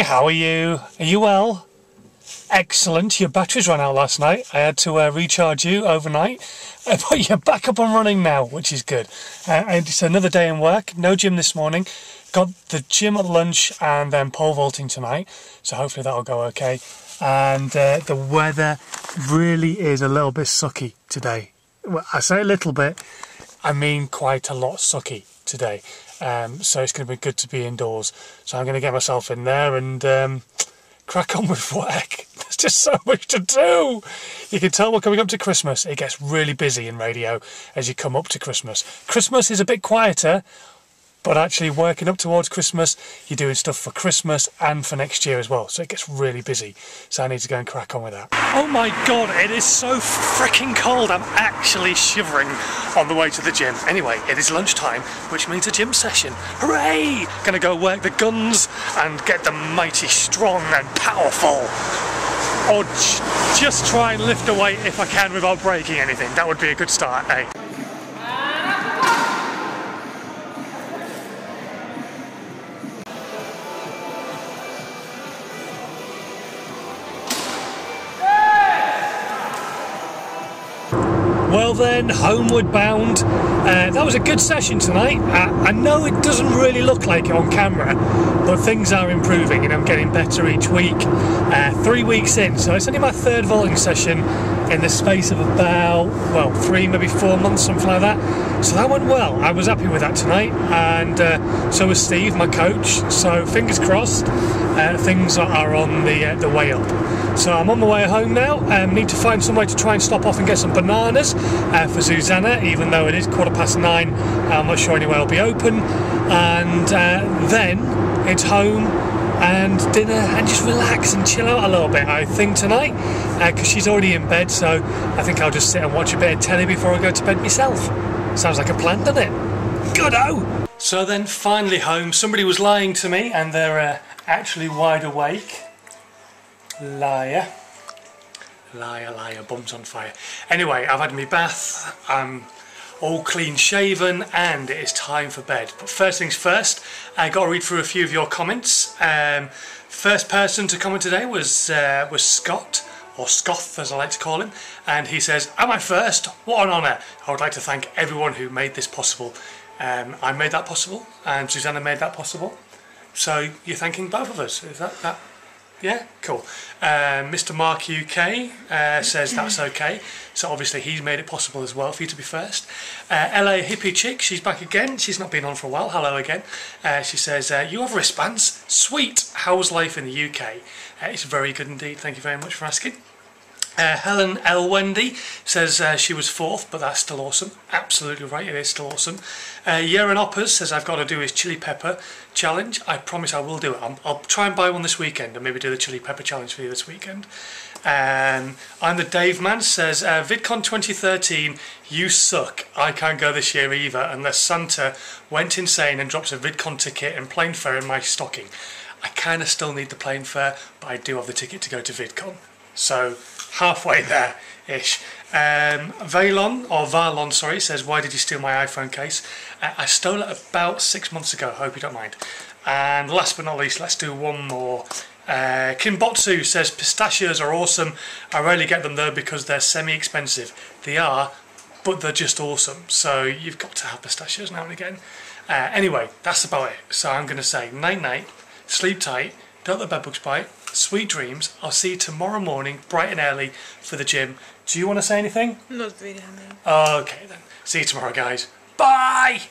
How are you? Are you well? Excellent. Your batteries ran out last night. I had to uh, recharge you overnight. But you're back up and running now, which is good. Uh, and it's another day in work. No gym this morning. Got the gym at lunch and then pole vaulting tonight. So hopefully that'll go okay. And uh, the weather really is a little bit sucky today. Well, I say a little bit, I mean quite a lot sucky today. Um, so it's going to be good to be indoors. So I'm going to get myself in there and um, crack on with work. There's just so much to do. You can tell we're coming up to Christmas. It gets really busy in radio as you come up to Christmas. Christmas is a bit quieter but actually working up towards Christmas, you're doing stuff for Christmas and for next year as well. So it gets really busy. So I need to go and crack on with that. Oh my god, it is so freaking cold. I'm actually shivering on the way to the gym. Anyway, it is lunchtime, which means a gym session. Hooray! Gonna go work the guns and get them mighty strong and powerful. Or just try and lift a weight if I can without breaking anything. That would be a good start, eh? Well then, homeward bound. Uh, that was a good session tonight. Uh, I know it doesn't really look like it on camera, but things are improving and I'm getting better each week. Uh, three weeks in, so it's only my third vaulting session in the space of about, well, three, maybe four months, something like that. So that went well. I was happy with that tonight, and uh, so was Steve, my coach. So fingers crossed, uh, things are on the, uh, the way up. So I'm on my way home now. Um, need to find some way to try and stop off and get some bananas uh, for Zuzana, even though it is quarter past nine. I'm not sure anywhere will be open. And uh, then it's home and dinner and just relax and chill out a little bit. I think tonight because uh, she's already in bed, so I think I'll just sit and watch a bit of telly before I go to bed myself. Sounds like a plan, doesn't it? Good-o! So then finally home, somebody was lying to me and they're uh, actually wide awake. Liar. Liar, liar, bums on fire. Anyway, I've had my bath, I'm all clean shaven, and it is time for bed. But first things first, I got to read through a few of your comments. Um, first person to comment today was, uh, was Scott or Scoth as I like to call him, and he says, Am I first? What an honour! I would like to thank everyone who made this possible. Um, I made that possible, and Zuzana made that possible. So you're thanking both of us. Is that that yeah, cool. Uh, Mr. Mark UK uh, says that's okay. So obviously he's made it possible as well for you to be first. Uh, LA Hippie Chick, she's back again. She's not been on for a while. Hello again. Uh, she says, uh, you have wristbands? Sweet. How's life in the UK? Uh, it's very good indeed. Thank you very much for asking. Uh, Helen L. Wendy says uh, she was fourth, but that's still awesome. Absolutely right, it is still awesome. Uh, Yeran Oppers says I've got to do his chili pepper challenge. I promise I will do it. i will try and buy one this weekend and maybe do the chili pepper challenge for you this weekend. Um, I'm the Dave Man says uh, VidCon 2013, you suck. I can't go this year either unless Santa went insane and drops a VidCon ticket and plane fare in my stocking. I kind of still need the plane fare, but I do have the ticket to go to VidCon. So halfway there ish. Um, Valon, or Valon, sorry, says, Why did you steal my iPhone case? Uh, I stole it about six months ago, hope you don't mind. And last but not least, let's do one more. Uh, Kimbotsu says, Pistachios are awesome. I rarely get them though because they're semi expensive. They are, but they're just awesome. So you've got to have pistachios now and again. Uh, anyway, that's about it. So I'm going to say night night, sleep tight, don't let bedbugs bite, sweet dreams. I'll see you tomorrow morning, bright and early, for the gym. Do you want to say anything? Not really, no. Okay then. See you tomorrow, guys. Bye!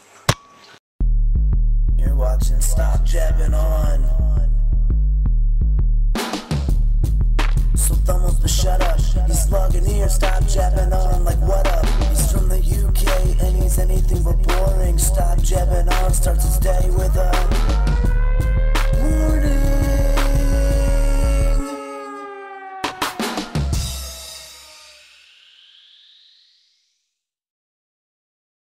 You're watching Stop Jabbaing On. So thumbs but shut up. He's logging here, stop jabbing on